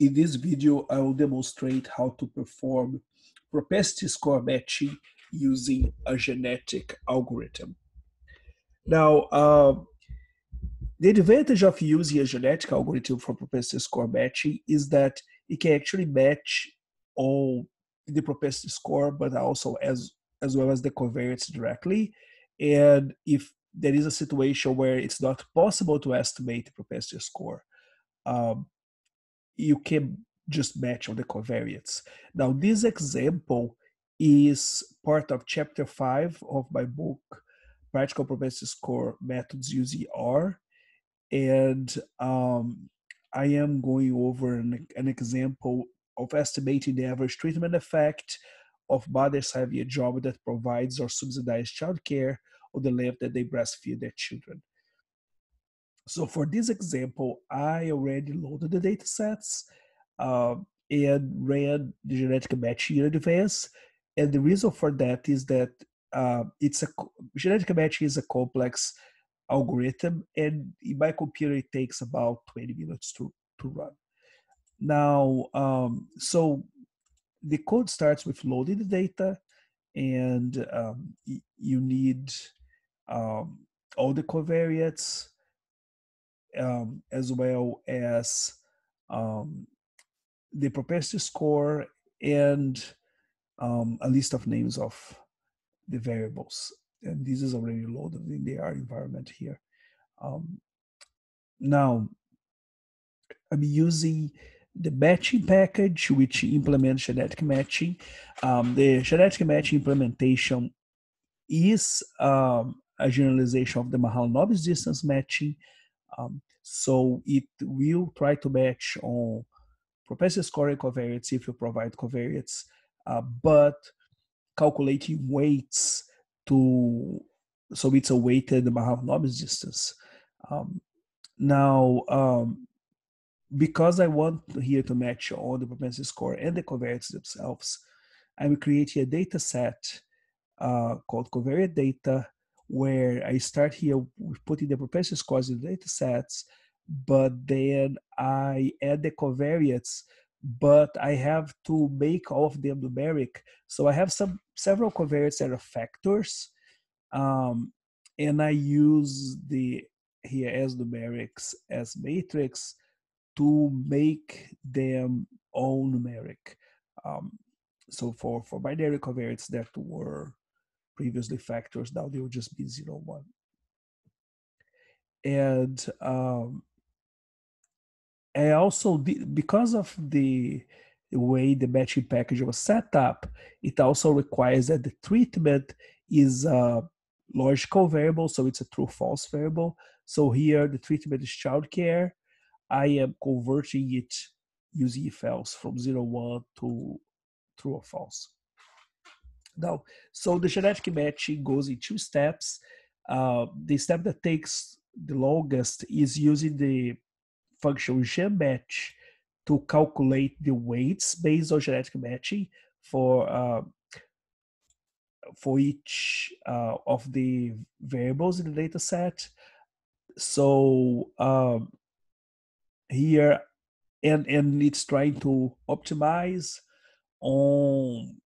In this video, I will demonstrate how to perform propensity score matching using a genetic algorithm. Now, uh, the advantage of using a genetic algorithm for propensity score matching is that it can actually match all the propensity score, but also as as well as the covariates directly. And if there is a situation where it's not possible to estimate the propensity score, um, you can just match on the covariates. Now, this example is part of chapter five of my book, Practical Propensity Score Methods Using R. And um, I am going over an, an, example of estimating the average treatment effect of mothers having a job that provides or subsidizes childcare or the length that they breastfeed their children. So for this example, I already loaded the data sets uh, and ran the genetic matching in advance. And the reason for that is that uh, it's a genetic matching is a complex algorithm, and in my computer it takes about 20 minutes to to run. Now, um, so the code starts with loading the data, and um, you need um, all the covariates um, as well as um, the propensity score and um, a list of names of the variables. And this is already loaded in the R environment here. Um, now, I'm using the matching package, which implements genetic matching. Um, the genetic matching implementation is um, a generalization of the Mahalanobis distance matching. Um, so it will try to match on propensity scoring covariates if you provide covariates, uh, but calculating weights to so it's a weighted Mahalanobis distance. Um, now, um, because I want here to match all the propensity score and the covariates themselves, I'm creating a data set uh, called covariate data where I start here putting the propensity scores in the data sets, but then I add the covariates, but I have to make all of them numeric. So I have some several covariates that are factors, um, and I use the here as numerics as matrix to make them all numeric. Um, so for, for binary covariates that were previously factors, now they will just be zero, one. And um, I also, because of the way the matching package was set up, it also requires that the treatment is a logical variable, so it's a true-false variable. So here the treatment is childcare, I am converting it using if else from zero one to true or false. Now, so the genetic matching goes in two steps. Uh, the step that takes the longest is using the function genmatch to calculate the weights based on genetic matching for uh, for each uh, of the variables in the data set. So um, here and and it's trying to optimize on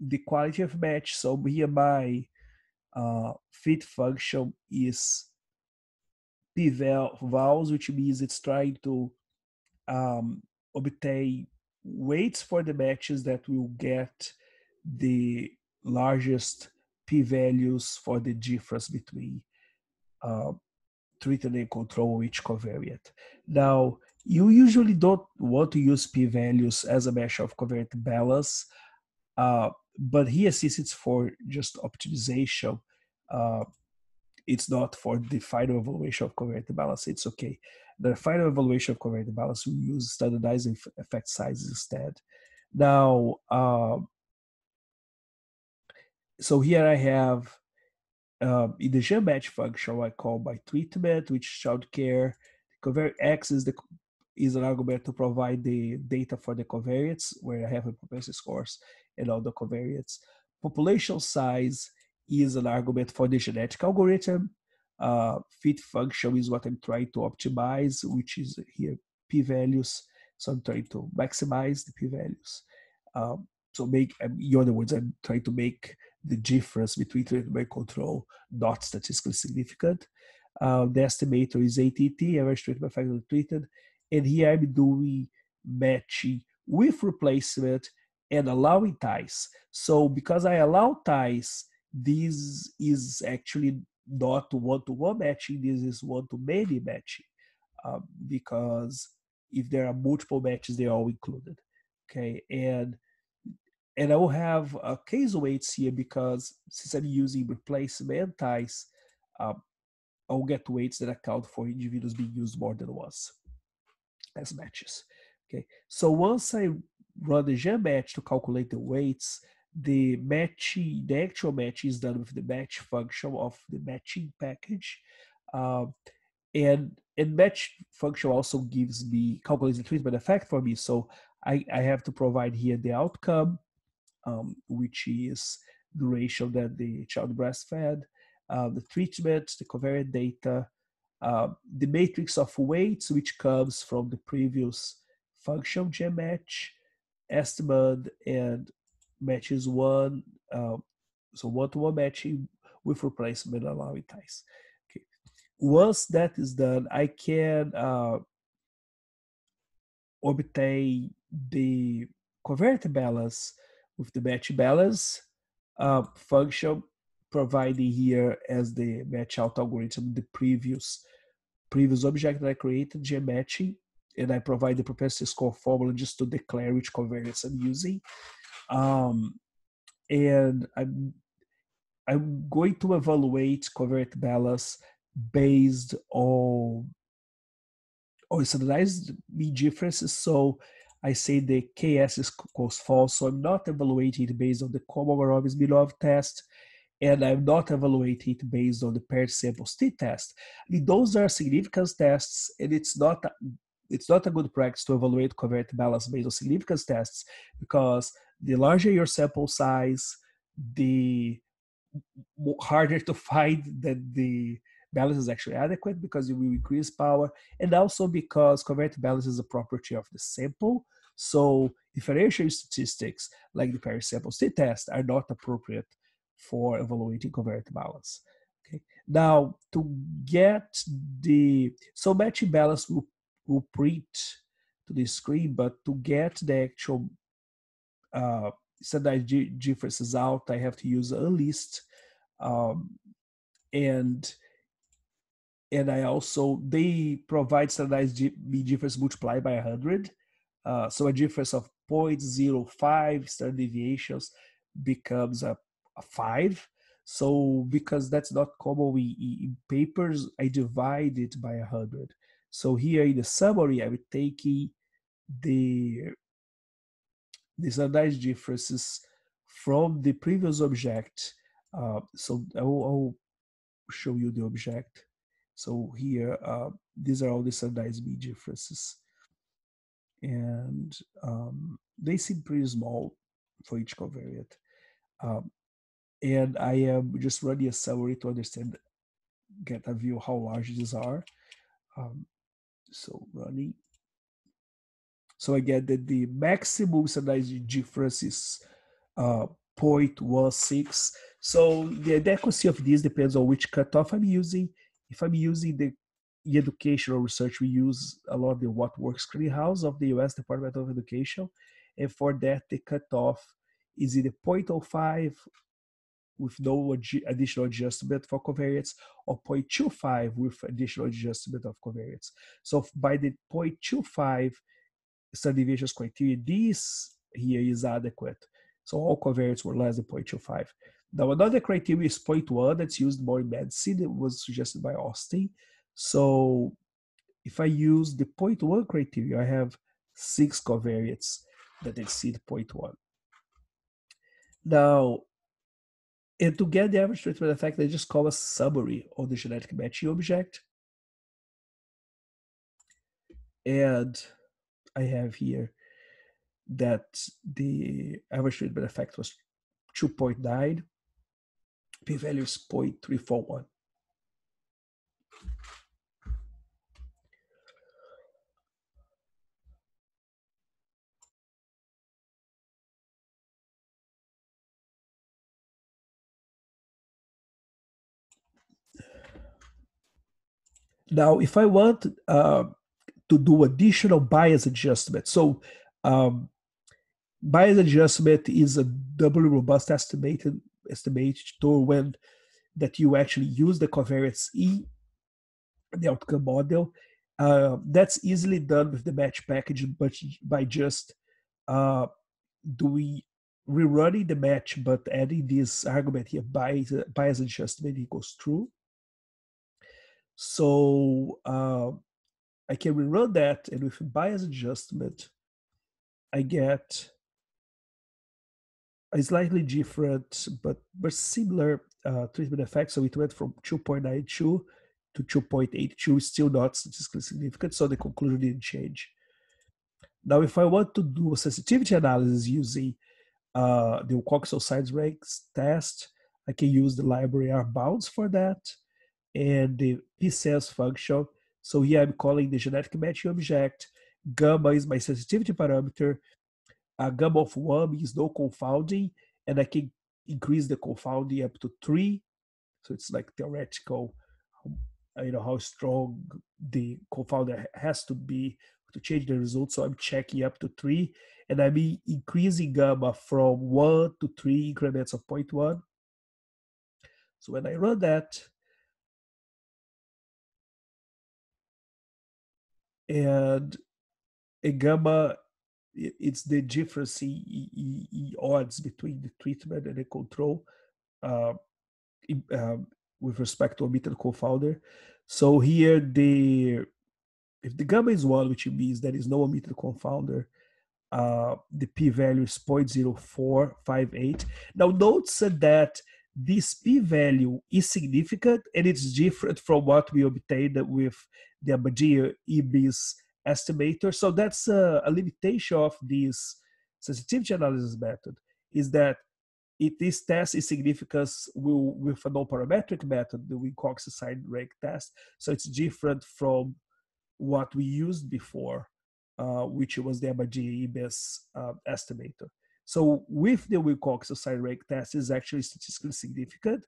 the quality of match so here my uh, fit function is p-vals which means it's trying to um, obtain weights for the matches that will get the largest p-values for the difference between uh, treated and control each covariate. Now, you usually don't want to use p-values as a measure of covariate balance, uh, but here since it's for just optimization, uh, it's not for the final evaluation of covariate balance, it's okay. The final evaluation of covariate balance, we use standardized effect sizes instead. Now, uh, so here I have um, in the GenMatch function, I call by treatment, which child care. Covariate X is the is an argument to provide the data for the covariates, where I have a propensity scores and all the covariates. Population size is an argument for the genetic algorithm. Uh, fit function is what I'm trying to optimize, which is here p-values. So I'm trying to maximize the p-values. Um, so make, in other words, I'm trying to make the difference between treatment and control not statistically significant. Uh, the estimator is ATT, average treatment factor treated, and here I'm doing matching with replacement and allowing ties. So because I allow ties, this is actually not one-to-one matching, this is one-to-many matching. Um, because if there are multiple matches, they're all included. Okay, and and I will have uh, case weights here because since I'm using replacement ties, um, I'll get weights that account for individuals being used more than once as matches. Okay, so once I run the GenMatch to calculate the weights, the matching, the actual match is done with the match function of the matching package. Um, and and match function also gives me calculates the treatment effect for me. So I, I have to provide here the outcome, um, which is the ratio that the child breastfed, uh, the treatment, the covariate data, uh, the matrix of weights, which comes from the previous function GenMatch, estimate, and matches one, uh, so one-to-one matching with replacement allowing ties. Okay. Once that is done, I can uh, obtain the covariate balance with the match balance uh, function provided here as the match out algorithm the previous previous object that I created, GEMmatching, and I provide the propensity score formula just to declare which covariates I'm using. Um, and I'm I'm going to evaluate covariate balance based on on standardized mean differences. So I say the KS is equals false. So I'm not evaluating it based on the Kolmogorov-Smirnov test and I'm not evaluating it based on the paired samples t-test. I mean, those are significance tests, and it's not it's not a good practice to evaluate covariate balance based on significance tests because the larger your sample size, the harder to find that the balance is actually adequate because you will increase power, and also because covariate balance is a property of the sample. So differential statistics like the paired sample t-test are not appropriate for evaluating covariate balance. Okay. Now to get the so matching balance will, will print to the screen, but to get the actual uh, standardized differences out, I have to use a list, um, and and I also they provide standardized mean difference multiplied by 100, uh, so a difference of 0.05 standard deviations becomes a a five. So because that's not common we, in papers, I divide it by a hundred. So here in the summary, I'm taking the these the standardized differences from the previous object. Uh, so I will, I will, show you the object. So here, uh, these are all the standardized mean differences. And um, they seem pretty small for each covariate. Um, and I am just running a summary to understand, get a view how large these are. Um, so running. So again, that the maximum standardized difference is uh, 0.16. So the adequacy of this depends on which cutoff I'm using. If I'm using the educational research, we use a lot of the What Works Clearinghouse of the US Department of Education. And for that, the cutoff is either 0.05 with no additional adjustment for covariates or 0.25 with additional adjustment of covariates. So by the 0.25 standard deviations criteria, this here is adequate. So all covariates were less than 0.25. Now another criteria is 0.1 that's used more in medicine. It was suggested by Austin. So if I use the 0.1 criteria, I have six covariates that exceed 0.1. Now, and to get the average treatment effect, they just call a summary of the genetic matching object. And I have here that the average treatment effect was 2.9, p-value is 0.341. Now, if I want uh, to do additional bias adjustment, so um, bias adjustment is a doubly robust estimated estimator when that you actually use the covariance E, the outcome model. Uh, that's easily done with the match package, but by just uh, doing rerunning the match, but adding this argument here, bias, bias adjustment equals true. So uh, I can rerun that, and with bias adjustment, I get a slightly different but but similar uh, treatment effect. So it went from 2.92 to 2.82, still not statistically significant. So the conclusion didn't change. Now, if I want to do a sensitivity analysis using uh, the Wilcoxon signed ranks test, I can use the library rbounds for that and the psense function. So here I'm calling the genetic matching object. Gamma is my sensitivity parameter. A gamma of one means no confounding, and I can increase the confounding up to three. So it's like theoretical, um, you know, how strong the confounder has to be to change the result. So I'm checking up to three, and I'm increasing gamma from one to three increments of 0.1. So when I run that, and a gamma it's the difference in, odds between the treatment and the control uh, in, um, with respect to omitted confounder. So here the if the gamma is one, which means there is no omitted confounder, uh, the p-value is 0.0458. Now notice that this p-value is significant and it's different from what we obtained with the Abadia EBIS estimator. So that's a, a, limitation of this sensitivity analysis method is that it this test is significant will, with a non-parametric method, the Wilcoxon signed rank test. So it's different from what we used before, uh, which was the Abadie-Imbens uh, estimator. So with the Wilcoxon signed rank test is actually statistically significant,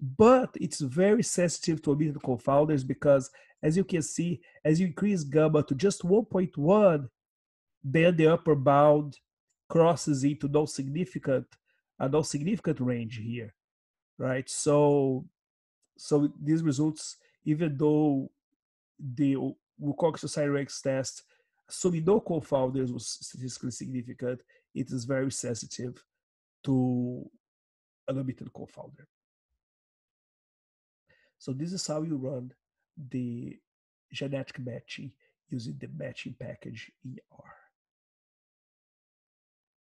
but it's very sensitive to omitted confounders because as you can see, as you increase gamma to just 1.1, then the upper bound crosses into no significant, uh, a no significant range here, right? So, so these results, even though the Wilcoxon signed rank test, assuming no confounders was statistically significant, it is very sensitive to an omitted confounder. So this is how you run the genetic matching using the matching package in R.